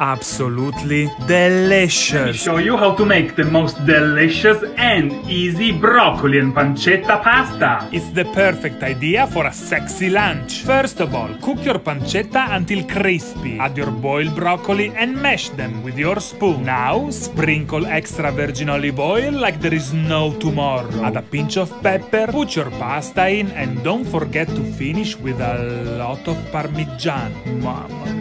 absolutely delicious. Let me show you how to make the most delicious and easy broccoli and pancetta pasta. It's the perfect idea for a sexy lunch. First of all, cook your pancetta until crispy. Add your boiled broccoli and mash them with your spoon. Now, sprinkle extra virgin olive oil like there is no tomorrow. Add a pinch of pepper, put your pasta in, and don't forget to finish with a lot of parmigiano. Mamma